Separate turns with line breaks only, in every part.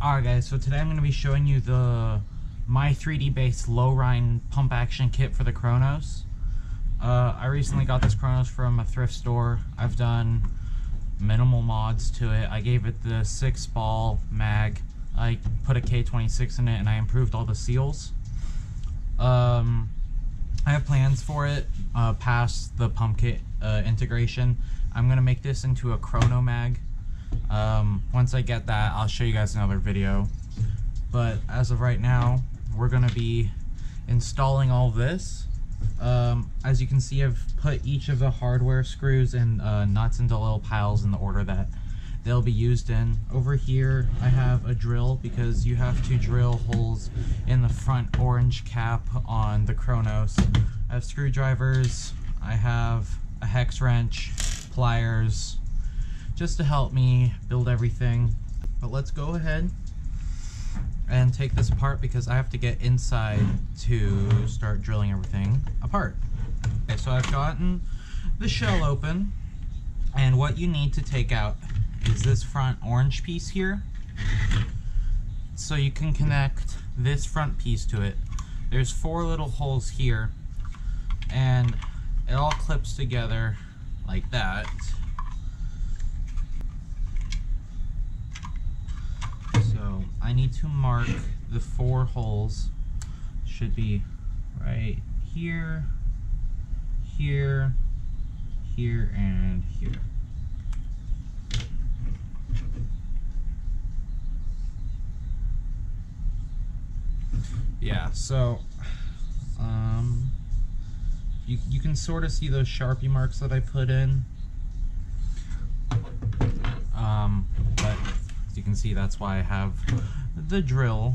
Alright guys, so today I'm going to be showing you the my 3D based low Rhine pump action kit for the Kronos. Uh, I recently got this Kronos from a thrift store. I've done minimal mods to it. I gave it the 6 ball mag. I put a K26 in it and I improved all the seals. Um, I have plans for it uh, past the pump kit uh, integration. I'm going to make this into a Chrono mag. Um, once I get that, I'll show you guys another video. But as of right now, we're gonna be installing all this. Um, as you can see, I've put each of the hardware screws and uh, nuts into little piles in the order that they'll be used in. Over here, I have a drill because you have to drill holes in the front orange cap on the Kronos. I have screwdrivers, I have a hex wrench, pliers, just to help me build everything. But let's go ahead and take this apart because I have to get inside to start drilling everything apart. Okay, so I've gotten the shell open and what you need to take out is this front orange piece here. So you can connect this front piece to it. There's four little holes here and it all clips together like that. I need to mark the four holes. Should be right here, here, here, and here. Yeah, so um, you, you can sort of see those Sharpie marks that I put in. Um, but you can see, that's why I have the drill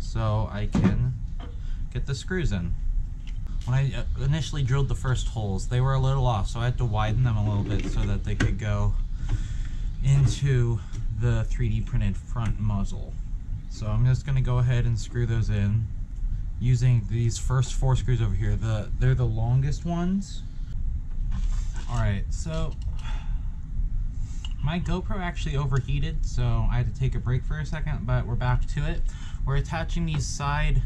so I can get the screws in. When I uh, initially drilled the first holes, they were a little off, so I had to widen them a little bit so that they could go into the 3D printed front muzzle. So I'm just going to go ahead and screw those in using these first four screws over here. The They're the longest ones. Alright, so my GoPro actually overheated, so I had to take a break for a second, but we're back to it. We're attaching these side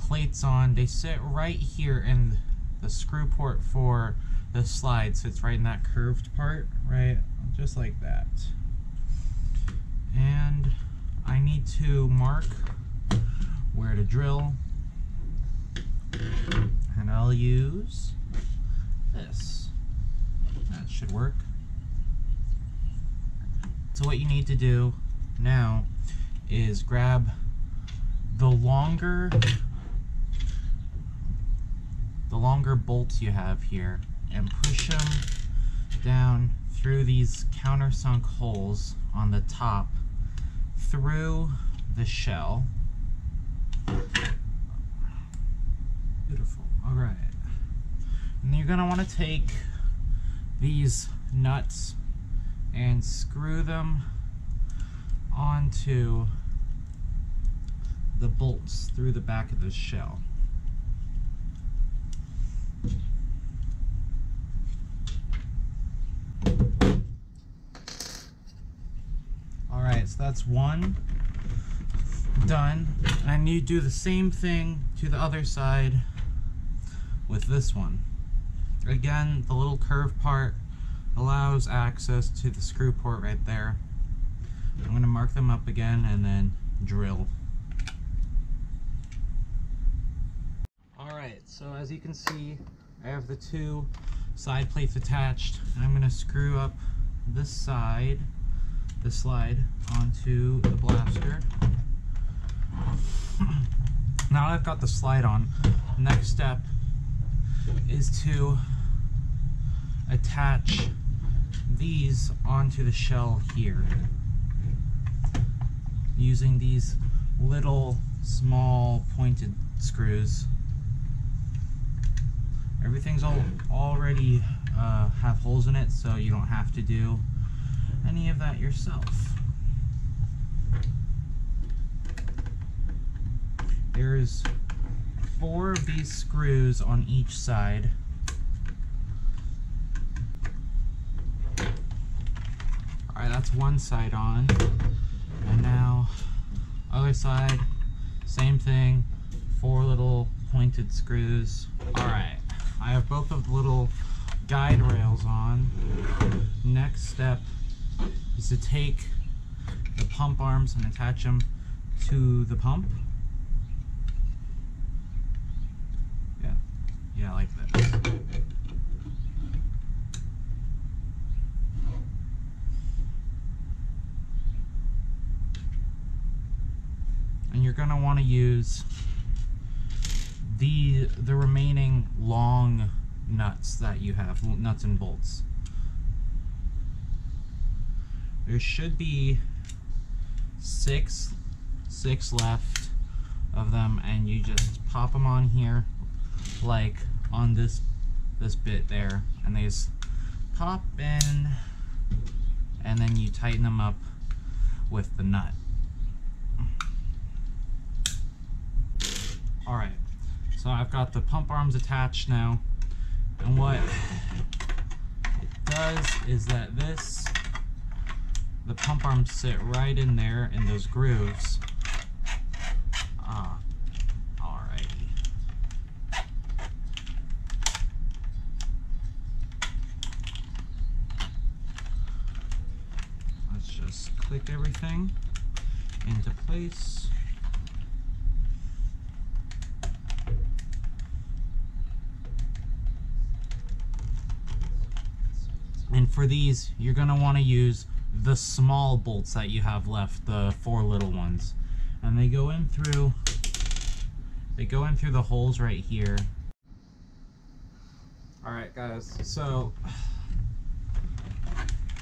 plates on. They sit right here in the screw port for the slide sits right in that curved part, right? Just like that. And I need to mark where to drill. And I'll use this. That should work. So what you need to do now is grab the longer the longer bolts you have here and push them down through these countersunk holes on the top through the shell. Beautiful. All right. And you're going to want to take these nuts and screw them onto the bolts through the back of the shell. Alright, so that's one done. And you do the same thing to the other side with this one. Again, the little curved part allows access to the screw port right there. I'm going to mark them up again and then drill. Alright, so as you can see, I have the two side plates attached. And I'm going to screw up this side, the slide, onto the blaster. now I've got the slide on, next step is to attach these onto the shell here. Using these little small pointed screws. Everything's all already uh, have holes in it so you don't have to do any of that yourself. There's four of these screws on each side Alright, one side on. And now Other side, same thing. Four little pointed screws. Alright, I have both of the little guide rails on. Next step is to take the pump arms and attach them to the pump. Yeah, yeah, like this. You're gonna wanna use the the remaining long nuts that you have, nuts and bolts. There should be six, six left of them and you just pop them on here like on this this bit there and they just pop in and then you tighten them up with the nut. Alright, so I've got the pump arms attached now and what it does is that this, the pump arms sit right in there in those grooves. Ah. Let's just click everything into place. For these, you're gonna wanna use the small bolts that you have left, the four little ones. And they go in through, they go in through the holes right here. All right, guys, so,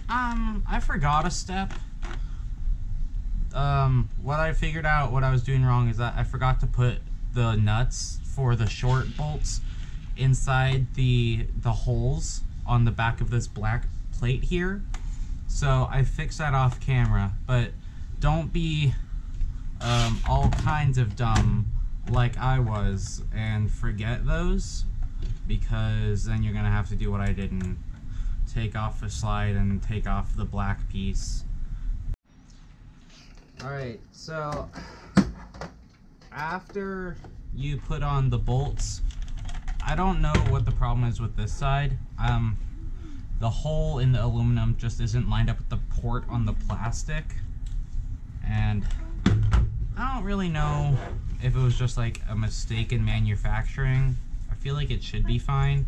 um, I forgot a step. Um, what I figured out, what I was doing wrong is that I forgot to put the nuts for the short bolts inside the the holes on the back of this black plate here. So I fixed that off camera, but don't be um, all kinds of dumb like I was and forget those because then you're gonna have to do what I did and take off the slide and take off the black piece. Alright, so after you put on the bolts I don't know what the problem is with this side. Um, the hole in the aluminum just isn't lined up with the port on the plastic. And I don't really know if it was just like a mistake in manufacturing. I feel like it should be fine.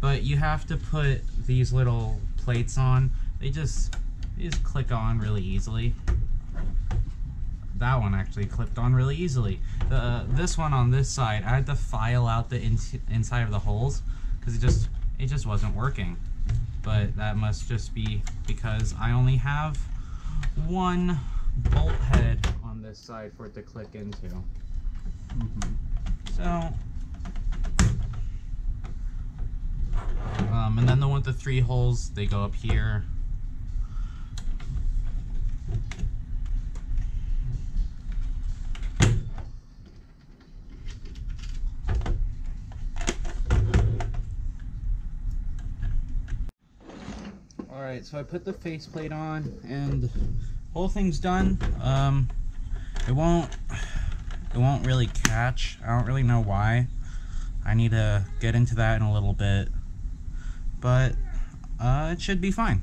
But you have to put these little plates on. They just, they just click on really easily that one actually clipped on really easily. The, uh, this one on this side, I had to file out the in inside of the holes because it just it just wasn't working. But that must just be because I only have one bolt head on this side for it to click into. Mm -hmm. So, um, and then the one with the three holes, they go up here Alright, so I put the faceplate on and whole thing's done. Um, it won't, it won't really catch. I don't really know why. I need to get into that in a little bit. But uh, it should be fine.